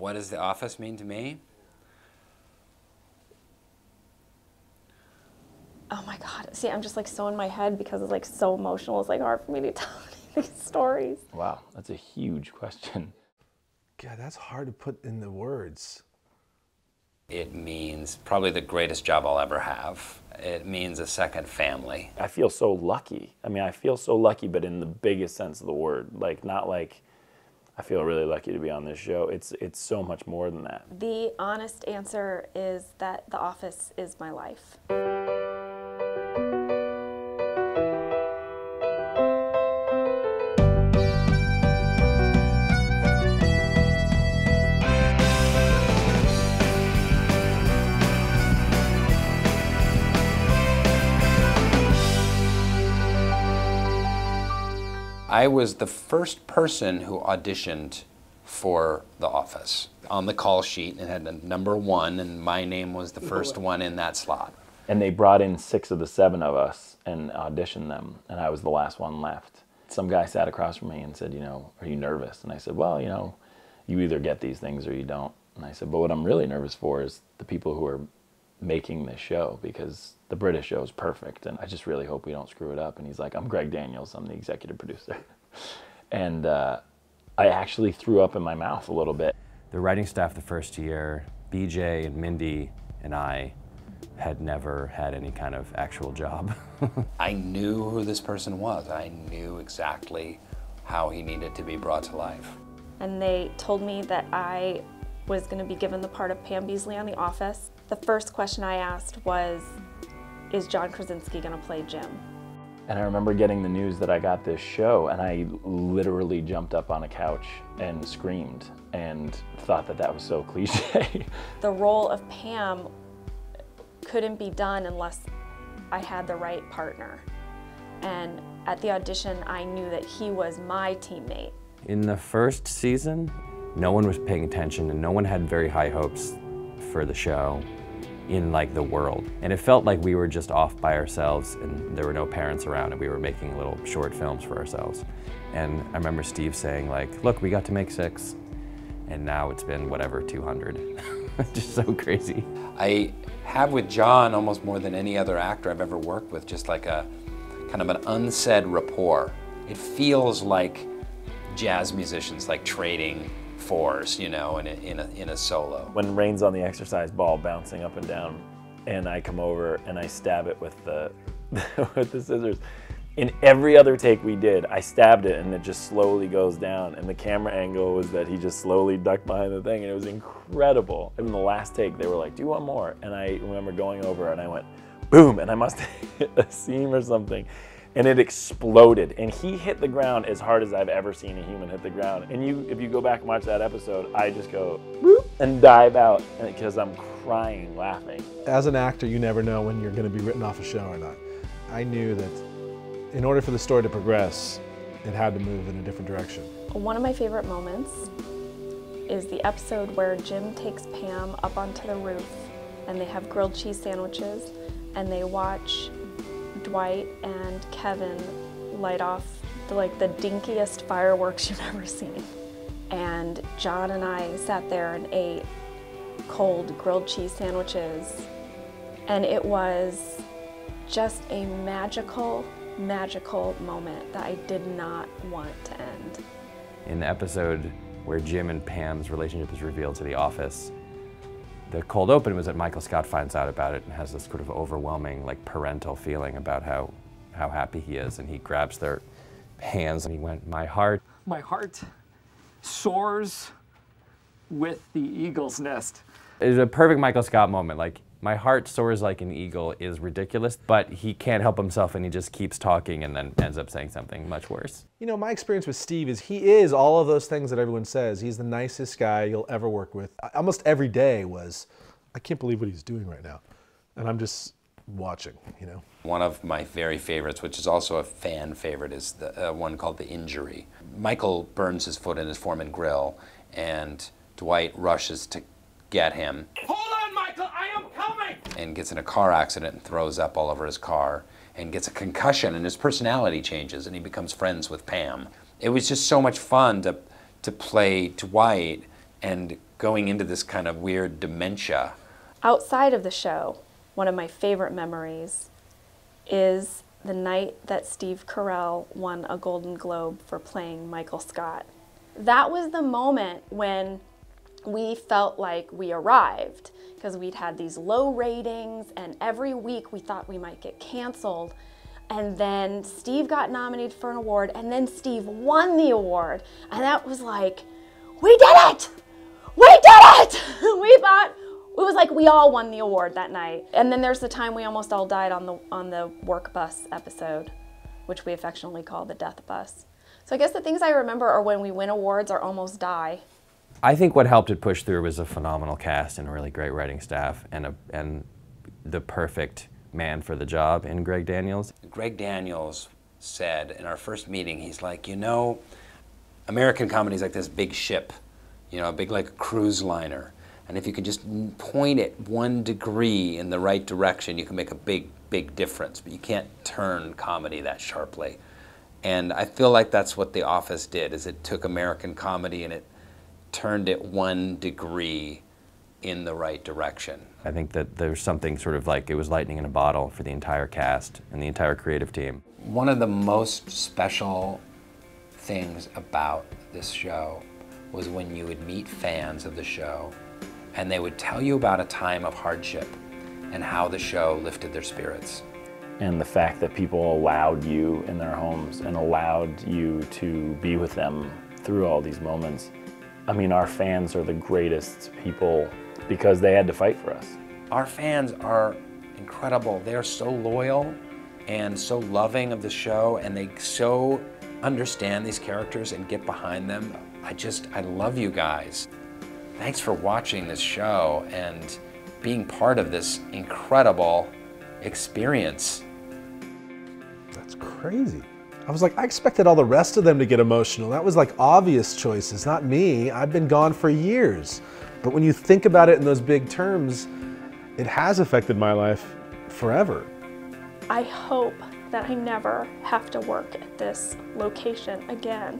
What does The Office mean to me? Oh my God. See, I'm just like so in my head because it's like so emotional. It's like hard for me to tell these stories. Wow, that's a huge question. God, that's hard to put in the words. It means probably the greatest job I'll ever have. It means a second family. I feel so lucky. I mean, I feel so lucky, but in the biggest sense of the word. Like, not like I feel really lucky to be on this show. It's it's so much more than that. The honest answer is that The Office is my life. I was the first person who auditioned for The Office. On the call sheet, it had a number one, and my name was the first one in that slot. And they brought in six of the seven of us and auditioned them, and I was the last one left. Some guy sat across from me and said, You know, are you nervous? And I said, Well, you know, you either get these things or you don't. And I said, But what I'm really nervous for is the people who are making this show because the British show is perfect, and I just really hope we don't screw it up. And he's like, I'm Greg Daniels, I'm the executive producer. and uh, I actually threw up in my mouth a little bit. The writing staff the first year, BJ and Mindy and I had never had any kind of actual job. I knew who this person was. I knew exactly how he needed to be brought to life. And they told me that I was going to be given the part of Pam Beesly on The Office. The first question I asked was, is John Krasinski going to play Jim? And I remember getting the news that I got this show, and I literally jumped up on a couch and screamed and thought that that was so cliche. the role of Pam couldn't be done unless I had the right partner. And at the audition, I knew that he was my teammate. In the first season, no one was paying attention and no one had very high hopes for the show in like the world. And it felt like we were just off by ourselves and there were no parents around and we were making little short films for ourselves. And I remember Steve saying like, look, we got to make six. And now it's been whatever, 200. just so crazy. I have with John almost more than any other actor I've ever worked with, just like a kind of an unsaid rapport. It feels like jazz musicians like trading fours, you know, in a, in a, in a solo. When Rainn's on the exercise ball bouncing up and down, and I come over and I stab it with the, with the scissors, in every other take we did, I stabbed it and it just slowly goes down. And the camera angle was that he just slowly ducked behind the thing, and it was incredible. In the last take, they were like, "Do want more?" And I remember going over and I went, "Boom!" And I must hit a seam or something and it exploded. And he hit the ground as hard as I've ever seen a human hit the ground. And you, if you go back and watch that episode, I just go and dive out because I'm crying, laughing. As an actor, you never know when you're going to be written off a show or not. I knew that in order for the story to progress, it had to move in a different direction. One of my favorite moments is the episode where Jim takes Pam up onto the roof and they have grilled cheese sandwiches and they watch Dwight and Kevin light off the, like the dinkiest fireworks you've ever seen. And John and I sat there and ate cold grilled cheese sandwiches. And it was just a magical, magical moment that I did not want to end. In the episode where Jim and Pam's relationship is revealed to the office, the cold open was that Michael Scott finds out about it and has this sort of overwhelming, like parental feeling about how, how happy he is, and he grabs their hands and he went, "My heart." My heart soars with the eagle's nest. It was a perfect Michael Scott moment. Like my heart soars like an eagle is ridiculous, but he can't help himself and he just keeps talking and then ends up saying something much worse. You know, my experience with Steve is he is all of those things that everyone says. He's the nicest guy you'll ever work with. Almost every day was, I can't believe what he's doing right now. And I'm just watching, you know. One of my very favorites, which is also a fan favorite, is the uh, one called The Injury. Michael burns his foot in his Foreman grill, and Dwight rushes to get him. Hold on, Michael, I am coming! And gets in a car accident and throws up all over his car and gets a concussion and his personality changes and he becomes friends with Pam. It was just so much fun to, to play Dwight and going into this kind of weird dementia. Outside of the show, one of my favorite memories is the night that Steve Carell won a Golden Globe for playing Michael Scott. That was the moment when we felt like we arrived because we'd had these low ratings and every week we thought we might get canceled. And then Steve got nominated for an award and then Steve won the award. And that was like, we did it! We did it! we thought it was like we all won the award that night. And then there's the time we almost all died on the on the work bus episode, which we affectionately call the death bus. So I guess the things I remember are when we win awards or almost die. I think what helped it push through was a phenomenal cast and a really great writing staff and a, and the perfect man for the job in Greg Daniels. Greg Daniels said in our first meeting, he's like, you know, American comedy is like this big ship, you know, a big like cruise liner. And if you can just point it one degree in the right direction, you can make a big, big difference. But you can't turn comedy that sharply. And I feel like that's what The Office did, is it took American comedy and it turned it one degree in the right direction. I think that there's something sort of like it was lightning in a bottle for the entire cast and the entire creative team. One of the most special things about this show was when you would meet fans of the show and they would tell you about a time of hardship and how the show lifted their spirits. And the fact that people allowed you in their homes and allowed you to be with them through all these moments. I mean, our fans are the greatest people because they had to fight for us. Our fans are incredible. They're so loyal and so loving of the show and they so understand these characters and get behind them. I just, I love you guys. Thanks for watching this show and being part of this incredible experience. That's crazy. I was like, I expected all the rest of them to get emotional. That was like obvious choices, not me. I've been gone for years. But when you think about it in those big terms, it has affected my life forever. I hope that I never have to work at this location again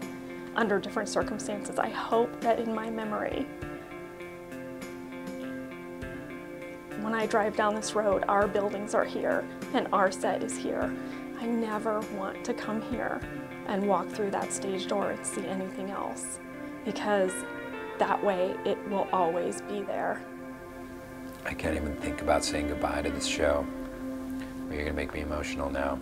under different circumstances. I hope that in my memory, when I drive down this road, our buildings are here and our set is here. I never want to come here and walk through that stage door and see anything else because that way it will always be there. I can't even think about saying goodbye to this show. You're gonna make me emotional now.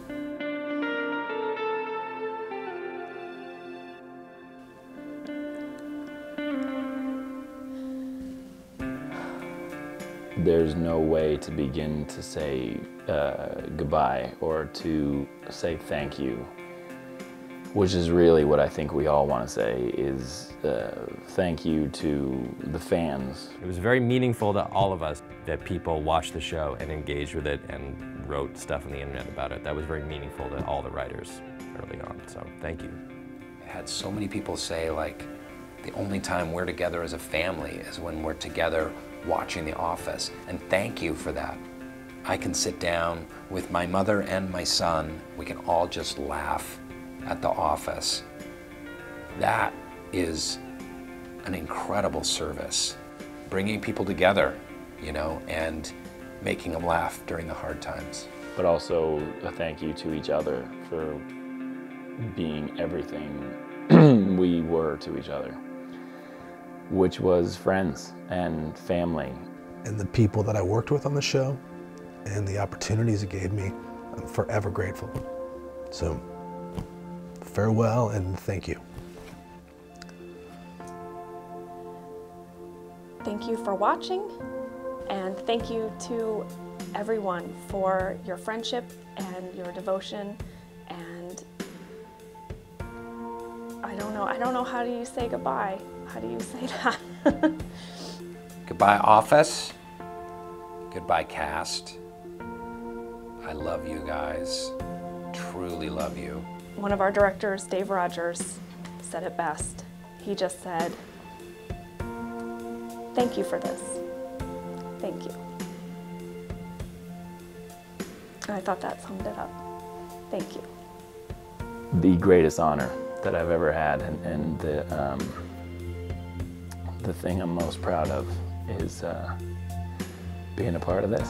There's no way to begin to say uh, goodbye or to say thank you, which is really what I think we all want to say is uh, thank you to the fans. It was very meaningful to all of us that people watched the show and engaged with it and wrote stuff on the internet about it. That was very meaningful to all the writers early on, so thank you. I had so many people say like, the only time we're together as a family is when we're together watching The Office, and thank you for that. I can sit down with my mother and my son, we can all just laugh at The Office. That is an incredible service, bringing people together, you know, and making them laugh during the hard times. But also a thank you to each other for being everything we were to each other, which was friends and family. And the people that I worked with on the show and the opportunities it gave me, I'm forever grateful. So, farewell and thank you. Thank you for watching, and thank you to everyone for your friendship and your devotion. Know, I don't know how do you say goodbye? How do you say that? Goodbye, Office. Goodbye, cast. I love you guys. Truly love you. One of our directors, Dave Rogers, said it best. He just said, Thank you for this. Thank you. And I thought that summed it up. Thank you. the greatest honor that I've ever had, and, and the, um, the thing I'm most proud of is uh, being a part of this.